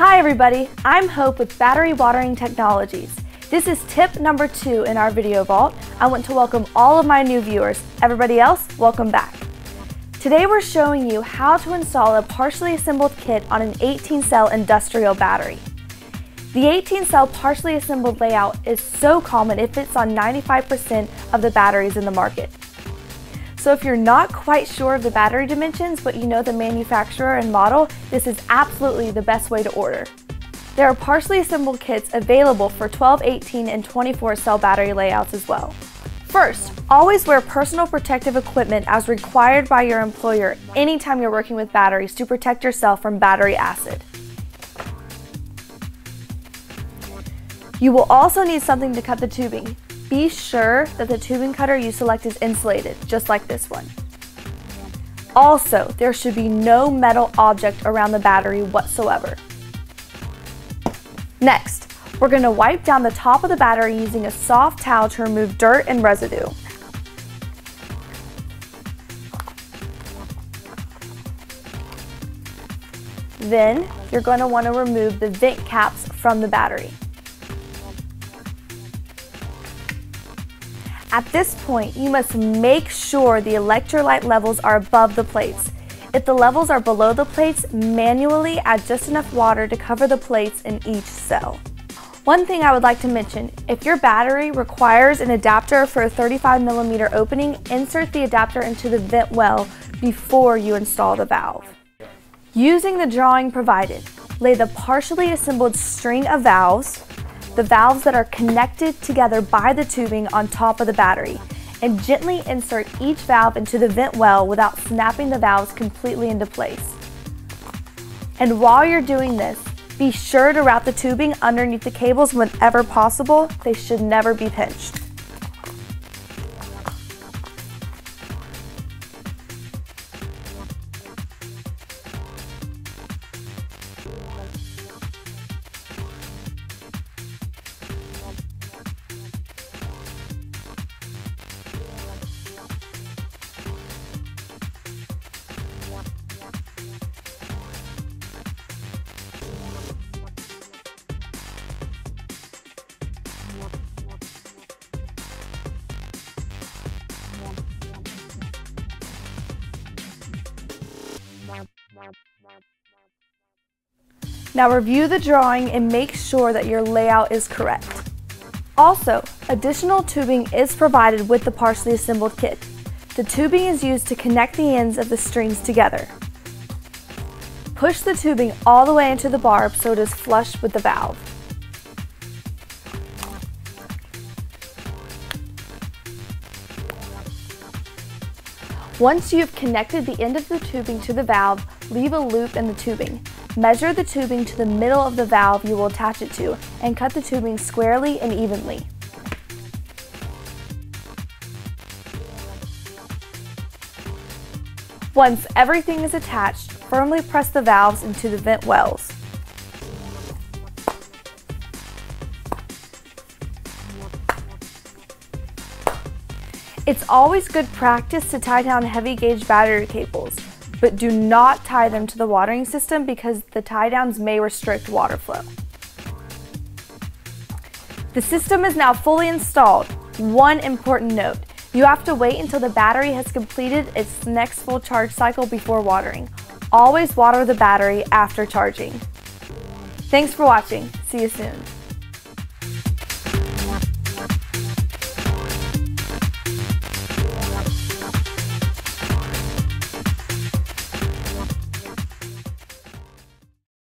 Hi everybody, I'm Hope with Battery Watering Technologies. This is tip number two in our video vault. I want to welcome all of my new viewers. Everybody else, welcome back. Today we're showing you how to install a partially assembled kit on an 18 cell industrial battery. The 18 cell partially assembled layout is so common it fits on 95% of the batteries in the market. So if you're not quite sure of the battery dimensions, but you know the manufacturer and model, this is absolutely the best way to order. There are partially assembled kits available for 12, 18, and 24 cell battery layouts as well. First, always wear personal protective equipment as required by your employer anytime you're working with batteries to protect yourself from battery acid. You will also need something to cut the tubing. Be sure that the tubing cutter you select is insulated, just like this one. Also, there should be no metal object around the battery whatsoever. Next, we're going to wipe down the top of the battery using a soft towel to remove dirt and residue. Then, you're going to want to remove the vent caps from the battery. At this point, you must make sure the electrolyte levels are above the plates. If the levels are below the plates, manually add just enough water to cover the plates in each cell. One thing I would like to mention, if your battery requires an adapter for a 35 millimeter opening, insert the adapter into the vent well before you install the valve. Using the drawing provided, lay the partially assembled string of valves, the valves that are connected together by the tubing on top of the battery and gently insert each valve into the vent well without snapping the valves completely into place. And while you're doing this, be sure to route the tubing underneath the cables whenever possible. They should never be pinched. Now review the drawing and make sure that your layout is correct. Also, additional tubing is provided with the partially assembled kit. The tubing is used to connect the ends of the strings together. Push the tubing all the way into the barb so it is flush with the valve. Once you've connected the end of the tubing to the valve, leave a loop in the tubing. Measure the tubing to the middle of the valve you will attach it to and cut the tubing squarely and evenly. Once everything is attached, firmly press the valves into the vent wells. It's always good practice to tie down heavy gauge battery cables but do not tie them to the watering system because the tie downs may restrict water flow. The system is now fully installed. One important note, you have to wait until the battery has completed its next full charge cycle before watering. Always water the battery after charging. Thanks for watching. See you soon.